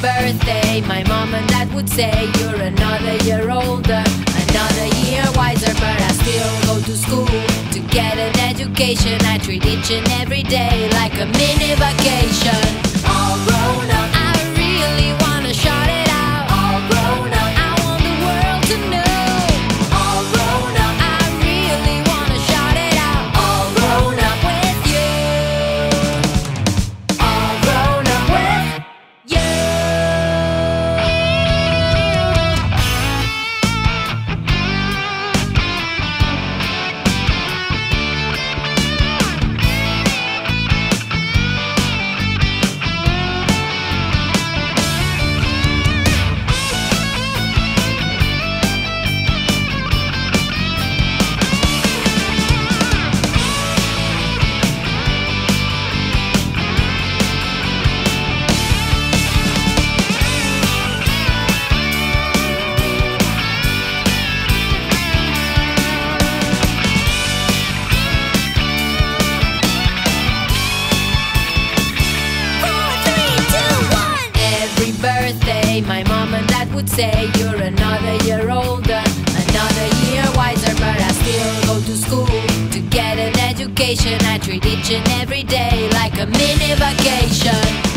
birthday, my mom and dad would say, You're another year older, another year wiser. But I still go to school to get an education. I treat each and every day like a mini vacation. All grown up, my mom and dad would say, You're another year older, another year wiser. But I still go to school to get an education. I treat each and every day like a mini vacation.